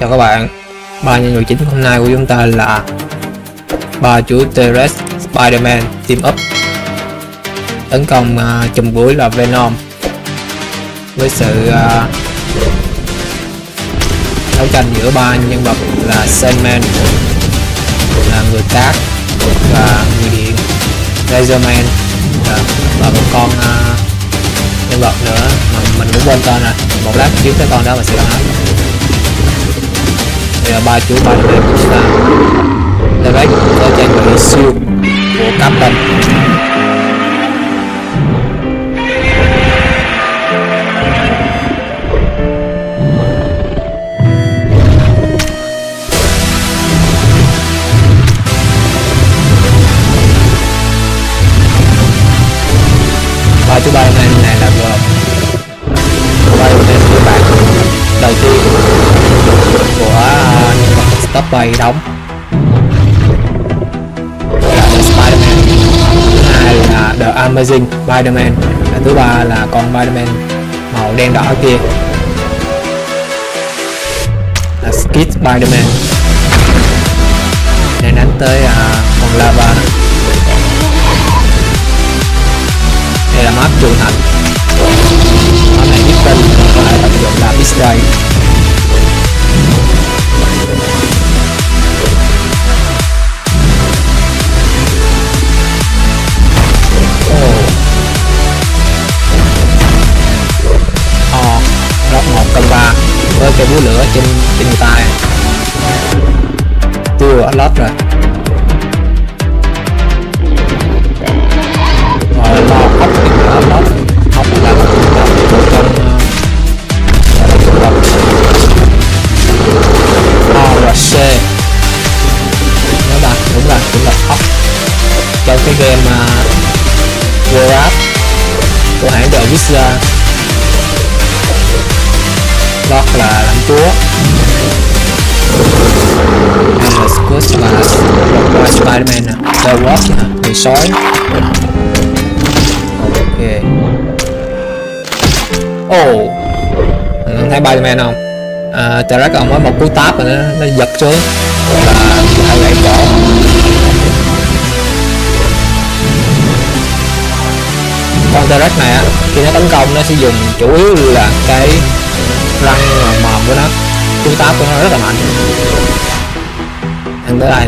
Chào các bạn. Ba nhân vật chính hôm nay của chúng ta là ba chú Teres Spider-Man Team Up. Tấn công uh, chùm cuối là Venom. Với sự uh, đấu tranh giữa ba nhân vật là Sandman là người cát và người điện Razorman và, và một con uh, nhân vật nữa mà mình cũng quên tên rồi. Một lát trước cái con đó mình sẽ nói là Ờ, ba chú ba này của chúng ta. Direct có trang bị siêu của Captain vật Stop đóng. The Spider-Man. Hai là The Amazing Spider-Man. Và thứ ba là con Spider-Man màu đen đỏ kia. Là Skid Spider-Man. Để đánh tới à, con lava. Đó. đây là map trường thành map này biết tên còn lại tận dụng làm cái búa lửa trên trên người ta. Tiêu ở lót rồi rồi. Là lãnh chúa. Đây là Squid và và Spider-Man nè. The Wasp hả? Người sói. Ok. Oh Mình ừ, thấy Spiderman không? À, Trời đất ông mới một cú táp rồi nó, nó giật xuống. Và hai gãy cổ. Con T-Rex này á khi nó tấn công nó sẽ dùng chủ yếu là cái răng mòm của nó cú táp của nó rất là mạnh. Anh tới đây.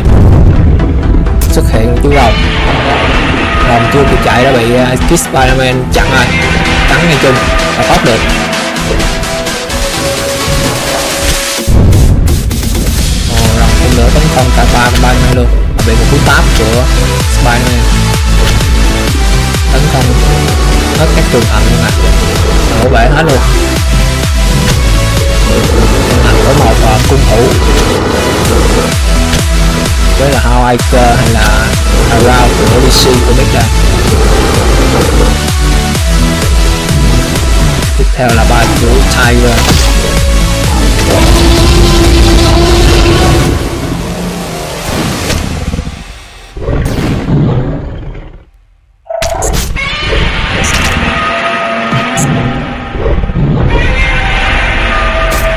Xuất hiện chú rồng. Rồng chưa kịp chạy đã bị uh, Kiss chặn rồi. Cắn ngay chung và thoát được. Ồ, rồng thêm nữa tấn công cả ba ba này luôn. Và bị một cú táp của spiderman. Tấn công hết các trường ảnh với hay uh, là Around của DC của biết đây tiếp theo là ba của Tiger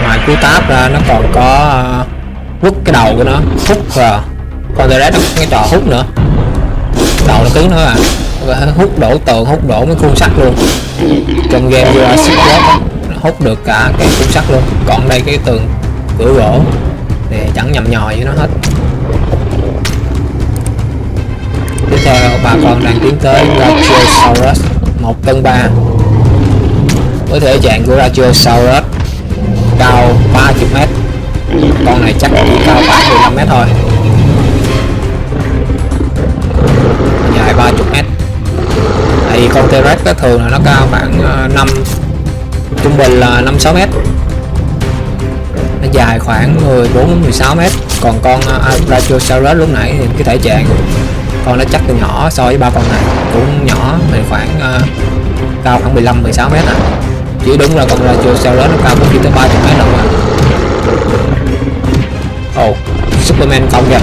ngoài cú táp ra nó còn có ờ, uh, quất cái đầu của nó. Hút vào còn từ đấy nó cái trò hút nữa. Đầu nó cứng nữa à. Và hút đổ tường hút đổ mấy khuôn sắt luôn. Trong game Jurassic nó hút được cả cái khuôn sắt luôn. Còn đây cái tường cửa gỗ thì chẳng nhầm nhòi với nó hết. Tiếp theo bà con đang tiến tới Brachiosaurus một cân ba. Với thể trạng của Brachiosaurus cao 30 mét. Con này chắc chỉ cao 35 mét thôi. 30 mét. Tại vì con T-Rex á, thường là nó cao khoảng ờ, 5 trung bình là 5 6 mét. Nó dài khoảng 14 16 mét. Còn con ờ, Brachiosaurus lúc nãy thì cái thể trạng con nó chắc từ nhỏ so với ba con này. Cũng nhỏ thì khoảng uh, cao khoảng 15 16 mét à. Chỉ đúng là con Brachiosaurus nó cao có khi tới 30 mét lần mà oh, Superman không kìa.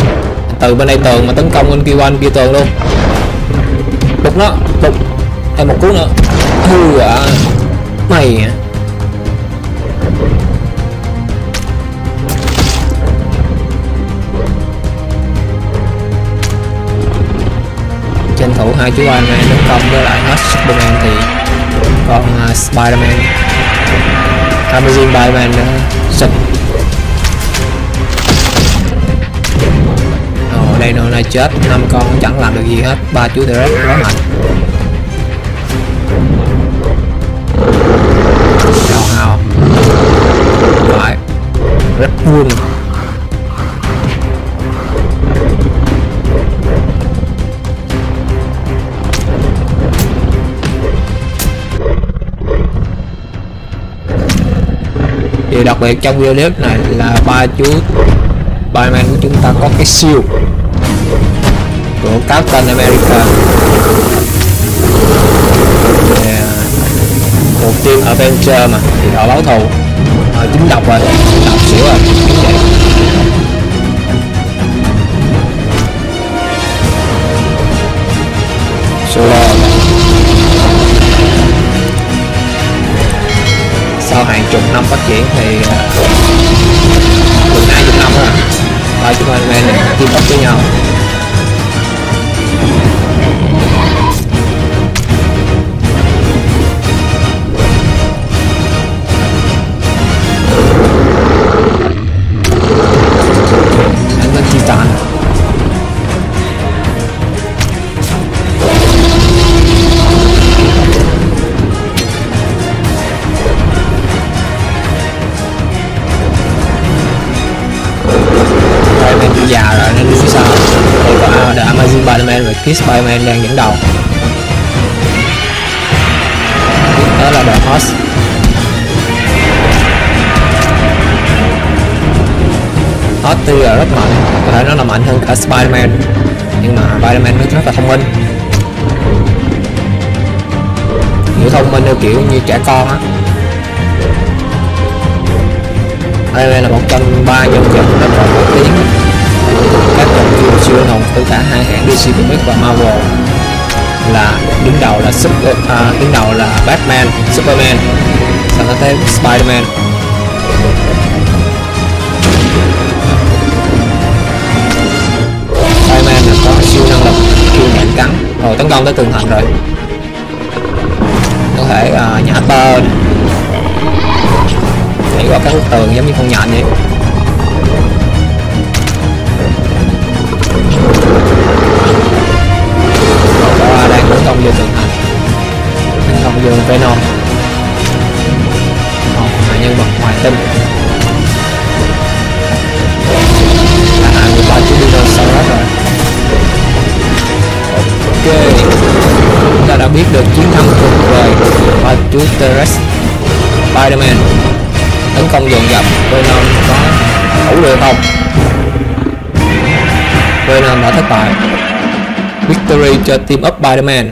Từ bên đây tường mà tấn công bên kia qua bên kia tường luôn đục nó đục thêm một cú nữa. Hư à. Mày à. tranh thủ hai chú anh này tấn công với lại hết Superman thì còn uh, Spiderman. Amazing Spiderman uh, đây nữa là chết. Năm con chẳng làm được gì hết. Ba chú direct quá mạnh. Hào hào phải rất vuông. Điều đặc biệt trong video clip này là ba chú Spiderman của chúng ta có cái siêu của Captain America yeah. một team Avenger mà thì họ báo thù họ chính độc rồi độc xỉu rồi Solo sau hàng chục năm phát triển thì mười hai chục năm rồi ba chúng anh này team up với nhau Spiderman bị già rồi nên đứng phía sau thì có The Amazing Spider-Man và Kiss Spider-Man đang dẫn đầu. Đó là The Host. Host tuy là rất mạnh. Có thể nó là mạnh hơn cả Spider-Man. Nhưng mà Spider-Man nó rất là thông minh. Kiểu thông minh theo kiểu như trẻ con á. Đây là một trong ba nhân vật rất là nổi tiếng các dòng phim siêu anh hùng từ cả hai hãng DC Comics và Marvel. Là đứng đầu là super ờ, à, đứng đầu là Batman, Superman, sau đó tới Spiderman. Spiderman là có siêu năng lực siêu nhạy cắn rồi tấn công tới tường thành rồi. Có thể uh, nhả tơ. Nhảy qua các bức tường giống như con nhện vậy. Đó đang tấn công vô tường thành tấn công vô Venom. Một là nhân vật ngoài tinh là hạ mươi ba chú dinosaur rồi. Ok. Chúng ta đã biết được chiến thắng thuộc về và chú Terex Spider-Man tấn công dồn dập, Venom có thủ được không? Venom đã thất bại victory cho team up Spider-Man.